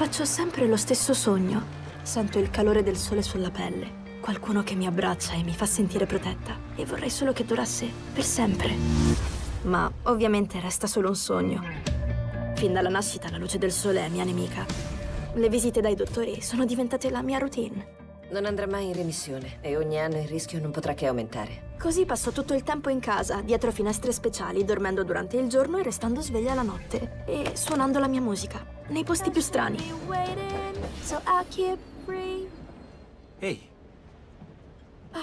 Faccio sempre lo stesso sogno. Sento il calore del sole sulla pelle. Qualcuno che mi abbraccia e mi fa sentire protetta. E vorrei solo che durasse per sempre. Ma ovviamente resta solo un sogno. Fin dalla nascita la luce del sole è mia nemica. Le visite dai dottori sono diventate la mia routine. Non andrà mai in remissione e ogni anno il rischio non potrà che aumentare. Così passo tutto il tempo in casa, dietro finestre speciali, dormendo durante il giorno e restando sveglia la notte. E suonando la mia musica, nei posti più strani. Ehi, Ma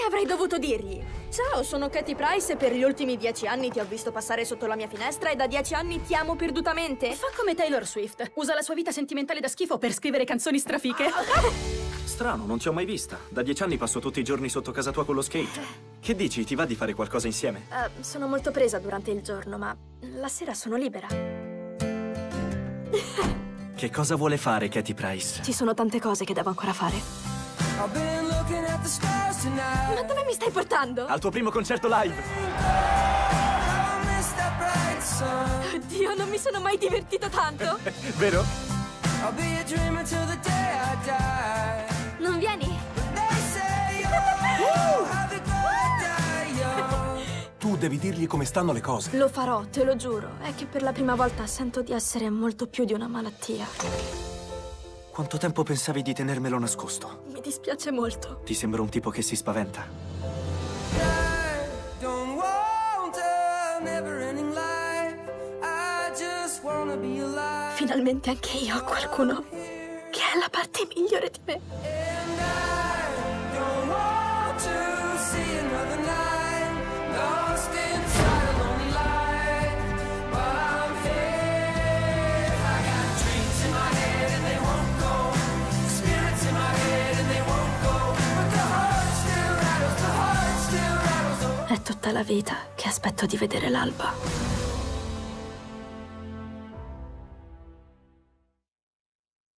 che avrei dovuto dirgli? Ciao, sono Katy Price e per gli ultimi dieci anni ti ho visto passare sotto la mia finestra e da dieci anni ti amo perdutamente. Fa come Taylor Swift. Usa la sua vita sentimentale da schifo per scrivere canzoni strafiche. strano, non ti ho mai vista. Da dieci anni passo tutti i giorni sotto casa tua con lo skate. Che dici, ti va di fare qualcosa insieme? Eh, sono molto presa durante il giorno, ma la sera sono libera. Che cosa vuole fare Katy Price? Ci sono tante cose che devo ancora fare. Ma dove mi stai portando? Al tuo primo concerto live! Oddio, non mi sono mai divertito tanto! Vero? Non vieni? Tu devi dirgli come stanno le cose. Lo farò, te lo giuro. È che per la prima volta sento di essere molto più di una malattia. Quanto tempo pensavi di tenermelo nascosto? Mi dispiace molto. Ti sembra un tipo che si spaventa? Finalmente anche io ho qualcuno che è la parte migliore di me. È tutta la vita che aspetto di vedere l'alba.